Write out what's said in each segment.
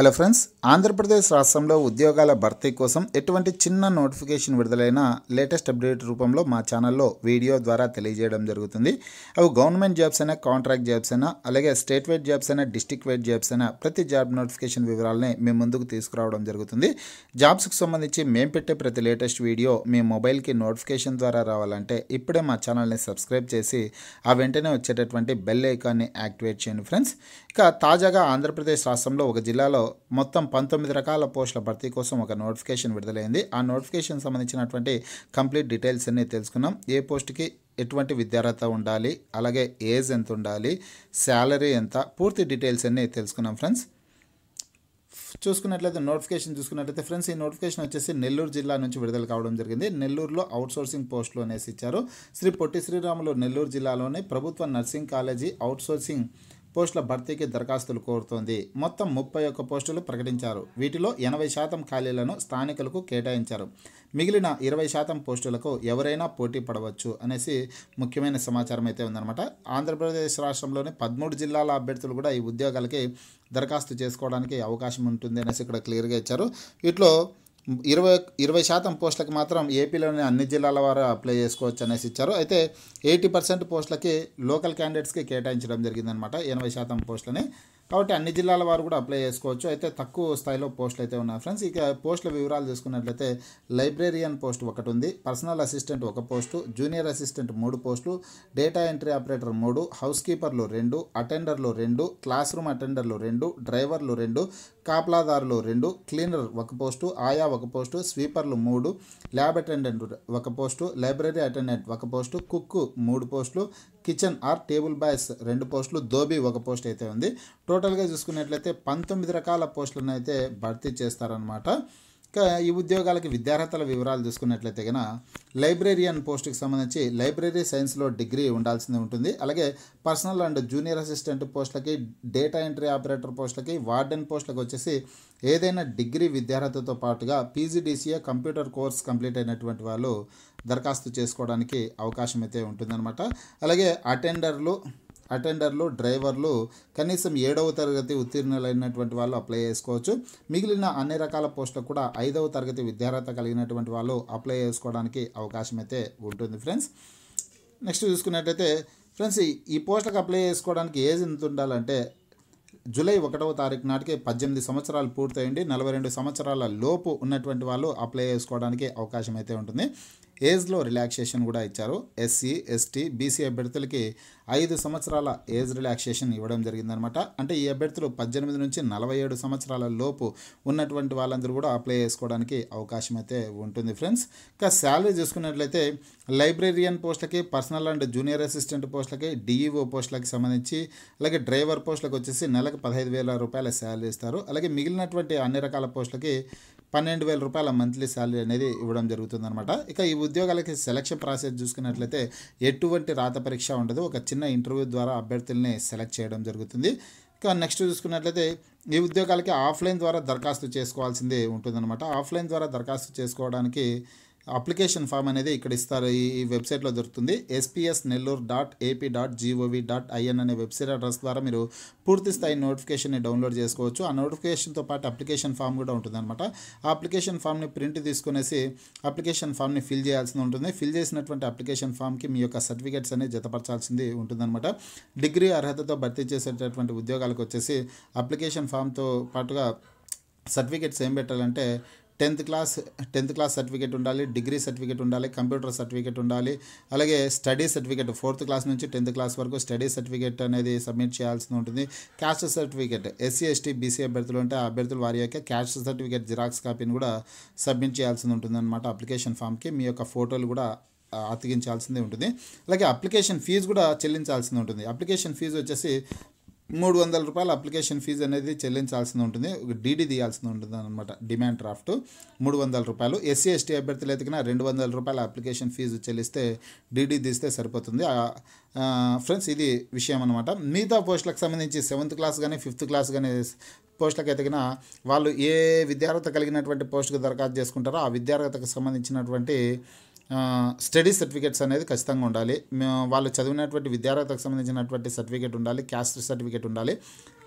Hello friends Andhra Pradesh రాష్ట్రంలో ఉద్యోగాల భర్తీ కోసం ఎటువంటి చిన్న నోటిఫికేషన్ విడుదలైన లేటెస్ట్ అప్డేట్ రూపంలో మా ఛానల్లో వీడియో ద్వారా తెలియజేయడం జరుగుతుంది. అవి గవర్నమెంట్ జాబ్స్ అయినా కాంట్రాక్ట్ జాబ్స్ అయినా అలాగే స్టేట్ వైడ్ జాబ్స్ అయినా డిస్టిక్ వైడ్ జాబ్స్ అయినా ప్రతి జాబ్ నోటిఫికేషన్ వివరాలని మేము ముందుకు తీసుకురావడం జరుగుతుంది. జాబ్స్కి సంబంధించి మేము పెట్టే ప్రతి లేటెస్ట్ వీడియో మీ మొబైల్కి నోటిఫికేషన్ ద్వారా రావాలంటే ఇప్పుడే మా ఛానల్ని సబ్స్క్రైబ్ చేసి ఆ వెంటనే వచ్చేటటువంటి బెల్ ఐకాన్ని యాక్టివేట్ చేయండి ఫ్రెండ్స్. ఇక తాజాగా ఆంధ్రప్రదేశ్ రాష్ట్రంలో ఒక జిల్లాలో మొత్తం పంతొమ్మిది రకాల పోస్టుల భర్తీ కోసం ఒక నోటిఫికేషన్ విడుదలైంది. ఆ నోటిఫికేషన్ సంబంధించినటువంటి కంప్లీట్ డీటెయిల్స్ అన్ని తెలుసుకున్నాం. ఏ పోస్ట్కి ఎటువంటి విద్యార్హత ఉండాలి? అలాగే ఏజ్ ఎంత ఉండాలి? శాలరీ ఎంత? పూర్తి డీటెయిల్స్ అన్ని తెలుసుకున్నాం ఫ్రెండ్స్. చూసుకున్నట్లయితే నోటిఫికేషన్ చూసుకున్నట్లయితే ఫ్రెండ్స్ ఈ నోటిఫికేషన్ వచ్చేసి నెల్లూరు జిల్లా నుంచి విడుదల కావడం జరిగింది. నెల్లూరులో అవుట్ సోర్సింగ్ పోస్టులు అనేసి ఇచ్చారు. శ్రీ పొట్టి శ్రీరాములు నెల్లూరు జిల్లాలోని ప్రభుత్వ నర్సింగ్ కాలేజీ అవుట్ సోర్సింగ్ పోస్టుల భర్తీకి దరఖాస్తులు కోరుతోంది. మొత్తం ముప్పై ఒక్క పోస్టులు ప్రకటించారు. వీటిలో ఎనభై శాతం ఖాళీలను స్థానికులకు కేటాయించారు. మిగిలిన ఇరవై శాతం పోస్టులకు ఎవరైనా పోటీ పడవచ్చు అనేసి ముఖ్యమైన సమాచారం అయితే ఉందన్నమాట. ఆంధ్రప్రదేశ్ రాష్ట్రంలోని పదమూడు జిల్లాల అభ్యర్థులు కూడా ఈ ఉద్యోగాలకి దరఖాస్తు చేసుకోవడానికి అవకాశం ఉంటుంది అనేసి ఇక్కడ క్లియర్గా ఇచ్చారు. వీటిలో ఇరవై ఇరవై శాతం పోస్టులకు మాత్రం ఏపీలోని అన్ని జిల్లాల వారు అప్లై చేసుకోవచ్చు అనేసి ఇచ్చారు. అయితే ఎయిటీ పర్సెంట్ పోస్టులకి లోకల్ క్యాండిడేట్స్కి కేటాయించడం జరిగిందనమాట ఎనభై శాతం పోస్టులని. కాబట్టి అన్ని జిల్లాల వారు కూడా అప్లై చేసుకోవచ్చు. అయితే తక్కువ స్థాయిలో పోస్టులు అయితే ఉన్నాయి ఫ్రెండ్స్. ఇక పోస్టుల వివరాలు చూసుకున్నట్లయితే లైబ్రేరియన్ పోస్ట్ ఒకటి ఉంది పర్సనల్ అసిస్టెంట్ ఒక పోస్టు జూనియర్ అసిస్టెంట్ మూడు పోస్టులు డేటా ఎంట్రీ ఆపరేటర్ మూడు హౌస్ కీపర్లు రెండు అటెండర్లు రెండు క్లాస్ రూమ్ అటెండర్లు రెండు డ్రైవర్లు రెండు కాపలాదారులు రెండు క్లీనర్ ఒక పోస్టు ఆయా ఒక పోస్టు స్వీపర్లు మూడు ల్యాబ్ అటెండెంట్ ఒక పోస్టు లైబ్రరీ అటెండెంట్ ఒక పోస్టు కుక్ మూడు పోస్టులు కిచెన్ ఆర్ టేబుల్ బాయ్స్ రెండు పోస్టులు దోబీ ఒక పోస్ట్ అయితే ఉంది. టోటల్గా చూసుకున్నట్లయితే పంతొమ్మిది రకాల పోస్టులను అయితే భర్తీ చేస్తారనమాట ఇంకా ఈ ఉద్యోగాలకి విద్యార్హతల వివరాలు చూసుకున్నట్లయితే కనుక లైబ్రేరియన్ పోస్ట్కి సంబంధించి లైబ్రరీ సైన్స్లో డిగ్రీ ఉండాల్సింది ఉంటుంది. అలాగే పర్సనల్ అండ్ జూనియర్ అసిస్టెంట్ పోస్టులకి డేటా ఎంట్రీ ఆపరేటర్ పోస్టులకి వార్డెన్ పోస్టులకు వచ్చేసి ఏదైనా డిగ్రీ విద్యార్హతతో పాటుగా పీజీడీసీఏ కంప్యూటర్ కోర్స్ కంప్లీట్ అయినటువంటి వాళ్ళు దరఖాస్తు చేసుకోవడానికి అవకాశం అయితే ఉంటుందన్నమాట. అలాగే అటెండర్లు అటెండర్లు డ్రైవర్లు కనీసం ఏడవ తరగతి ఉత్తీర్ణులైనటువంటి వాళ్ళు అప్లై చేసుకోవచ్చు. మిగిలిన అన్ని రకాల పోస్టులకు కూడా ఐదవ తరగతి విద్యార్హత కలిగినటువంటి వాళ్ళు అప్లై చేసుకోవడానికి అవకాశం అయితే ఉంటుంది ఫ్రెండ్స్ నెక్స్ట్ చూసుకున్నట్టయితే ఫ్రెండ్స్ ఈ పోస్టులకు అప్లై చేసుకోవడానికి ఏజ్ ఎంత ఉండాలంటే జూలై ఒకటవ తారీఖు నాటికి పద్దెనిమిది సంవత్సరాలు పూర్తయింది నలభై రెండు సంవత్సరాల లోపు ఉన్నటువంటి వాళ్ళు అప్లై చేసుకోవడానికి అవకాశం అయితే ఉంటుంది. ఏజ్లో రిలాక్సేషన్ కూడా ఇచ్చారు. ఎస్సీ ఎస్టీ బీసీ అభ్యర్థులకి ఐదు సంవత్సరాల ఏజ్ రిలాక్సేషన్ ఇవ్వడం జరిగిందనమాట అంటే ఈ అభ్యర్థులు పద్దెనిమిది నుంచి నలభై ఏడు సంవత్సరాల లోపు ఉన్నటువంటి వాళ్ళందరూ కూడా అప్లై చేసుకోవడానికి అవకాశం అయితే ఉంటుంది ఫ్రెండ్స్. ఇంకా శాలరీ చూసుకున్నట్లయితే లైబ్రేరియన్ పోస్టులకి పర్సనల్ అండ్ జూనియర్ అసిస్టెంట్ పోస్టులకి డిఈఓ పోస్టులకి సంబంధించి అలాగే డ్రైవర్ పోస్టులకు వచ్చేసి నెలకు పదహైదు వేల రూపాయల శాలరీ ఇస్తారు. అలాగే మిగిలినటువంటి అన్ని రకాల పోస్టులకి పన్నెండు వేల రూపాయల మంత్లీ శాలరీ అనేది ఇవ్వడం జరుగుతుందనమాట ఇక ఈ ఉద్యోగాలకి సెలక్షన్ ప్రాసెస్ చూసుకున్నట్లయితే ఎటువంటి రాత పరీక్ష ఉండదు. ఒక చిన్న ఇంటర్వ్యూ ద్వారా అభ్యర్థుల్ని సెలెక్ట్ చేయడం జరుగుతుంది. ఇక నెక్స్ట్ చూసుకున్నట్లయితే ఈ ఉద్యోగాలకి ఆఫ్లైన్ ద్వారా దరఖాస్తు చేసుకోవాల్సిందే ఉంటుందన్నమాట. ఆఫ్లైన్ ద్వారా దరఖాస్తు చేసుకోవడానికి అప్లికేషన్ ఫామ్ అనేది ఇక్కడ ఇస్తారు. ఈ వెబ్సైట్లో దొరుకుతుంది. SPS Nellore dot AP dot GOV dot IN అనే వెబ్సైట్ అడ్రస్ ద్వారా మీరు పూర్తి స్థాయి నోటిఫికేషన్ని డౌన్లోడ్ చేసుకోవచ్చు. ఆ నోటిఫికేషన్తో పాటు అప్లికేషన్ ఫామ్ కూడా ఉంటుందన్నమాట. ఆ అప్లికేషన్ ఫామ్ని ప్రింట్ తీసుకునేసి అప్లికేషన్ ఫామ్ని ఫిల్ చేయాల్సి ఉంటుంది. ఫిల్ చేసినటువంటి అప్లికేషన్ ఫామ్కి మీ యొక్క సర్టిఫికేట్స్ అనేది జతపరచాల్సింది ఉంటుందన్నమాట. డిగ్రీ అర్హతతో భర్తీ చేసేటటువంటి ఉద్యోగాలకు వచ్చేసి అప్లికేషన్ ఫామ్తో పాటుగా సర్టిఫికేట్స్ ఏం పెట్టాలంటే tenth class tenth class certificate ఉండాలి డిగ్రీ సర్టిఫికేట్ ఉండాలి కంప్యూటర్ సర్టిఫికేట్ ఉండాలి అలాగే స్టడీ సర్టిఫికేట్ ఫోర్త్ క్లాస్ నుంచి టెన్త్ క్లాస్ వరకు స్టడీ సర్టిఫికేట్ అనేది సబ్మిట్ చేయాల్సి ఉంటుంది. Caste certificate SC ST BC అభ్యర్థులు ఉంటే ఆ అభ్యర్థులు వారి యొక్క క్యాస్ట్ సర్టిఫికేట్ జిరాక్స్ కాపీని కూడా సబ్మిట్ చేయాల్సి ఉంటుందన్నమాట అప్లికేషన్ ఫామ్కి. మీ యొక్క ఫోటోలు కూడా అతికించాల్సిందే ఉంటుంది. అలాగే అప్లికేషన్ ఫీజు కూడా చెల్లించాల్సింది ఉంటుంది. అప్లికేషన్ ఫీజు వచ్చేసి మూడు వందల రూపాయల అప్లికేషన్ ఫీజు అనేది చెల్లించాల్సి ఉంటుంది. డీడీ తీయాల్సి ఉంటుంది అనమాట డిమాండ్ డ్రాఫ్ట్. మూడు వందల రూపాయలు. ఎస్సీ ఎస్టీ అభ్యర్థులు ఎతికిన రెండు వందల రూపాయల అప్లికేషన్ ఫీజు చెల్లిస్తే డీడీ తీస్తే సరిపోతుంది. ఫ్రెండ్స్ ఇది విషయం అనమాట మిగతా పోస్టులకు సంబంధించి సెవెంత్ క్లాస్ కానీ ఫిఫ్త్ క్లాస్ కానీ పోస్టులకు ఎతికిన వాళ్ళు ఏ విద్యార్హత కలిగినటువంటి పోస్టుకు దరఖాస్తు చేసుకుంటారో ఆ విద్యార్హతకు సంబంధించినటువంటి స్టడీ సర్టిఫికేట్స్ అనేది ఖచ్చితంగా ఉండాలి. వాళ్ళు చదివినటువంటి విద్యార్హతకు సంబంధించినటువంటి సర్టిఫికేట్ ఉండాలి క్యాస్ట్ సర్టిఫికేట్ ఉండాలి.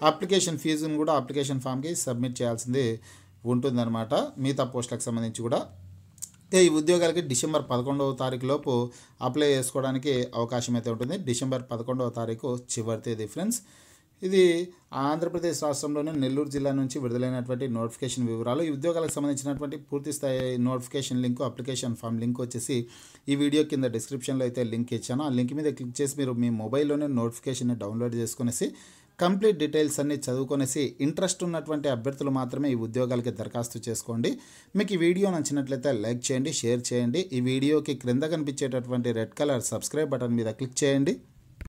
అప్లికేషన్ ఫీజును కూడా అప్లికేషన్ ఫామ్కి సబ్మిట్ చేయాల్సింది ఉంటుందన్నమాట. మిగతా పోస్టులకు సంబంధించి కూడా. ఈ ఉద్యోగాలకి డిసెంబర్ పదకొండవ తారీఖు లోపు అప్లై చేసుకోవడానికి అవకాశం అయితే ఉంటుంది. డిసెంబర్ పదకొండవ తారీఖు చివరి తేదీ ఫ్రెండ్స్. ఇది ఆంధ్రప్రదేశ్ రాష్ట్రంలోని నెల్లూరు జిల్లా నుంచి విడుదలైనటువంటి నోటిఫికేషన్ వివరాలు. ఈ ఉద్యోగాలకు సంబంధించినటువంటి పూర్తి స్థాయి notification link application form link వచ్చేసి ఈ వీడియో కింద డిస్క్రిప్షన్లో అయితే లింక్ ఇచ్చాను. ఆ లింక్ మీద క్లిక్ చేసి మీరు మీ మొబైల్లోనే నోటిఫికేషన్ డౌన్లోడ్ చేసుకునేసి కంప్లీట్ డీటెయిల్స్ అన్ని చదువుకొనేసి ఇంట్రెస్ట్ ఉన్నటువంటి అభ్యర్థులు మాత్రమే ఈ ఉద్యోగాలకి దరఖాస్తు చేసుకోండి. మీకు ఈ వీడియో నచ్చినట్లయితే లైక్ చేయండి షేర్ చేయండి. ఈ వీడియోకి క్రింద కనిపించేటటువంటి రెడ్ కలర్ సబ్స్క్రైబ్ బటన్ మీద క్లిక్ చేయండి.